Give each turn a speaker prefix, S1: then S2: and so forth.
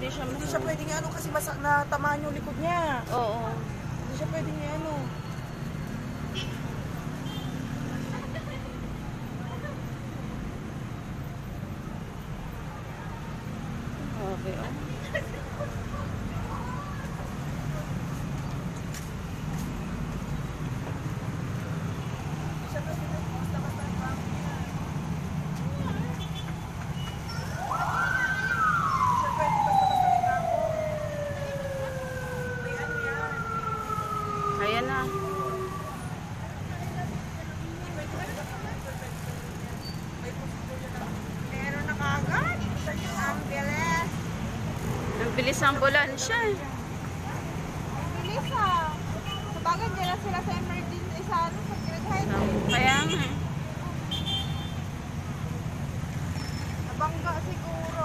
S1: Hindi siya
S2: Hindi siya pwedeng ano kasi masak na tamaan yung likod niya.
S1: Oo.
S2: Hindi siya pwedeng ano.
S1: Okay, oh. Ayan na.
S2: Meron na kagad. Ang bilis.
S1: Ang bilis ang ambulansya. Ang
S3: bilis ah. Sabagay nila sila sa emergency sa ano sa grade
S1: Kaya nga. Nabangga siguro.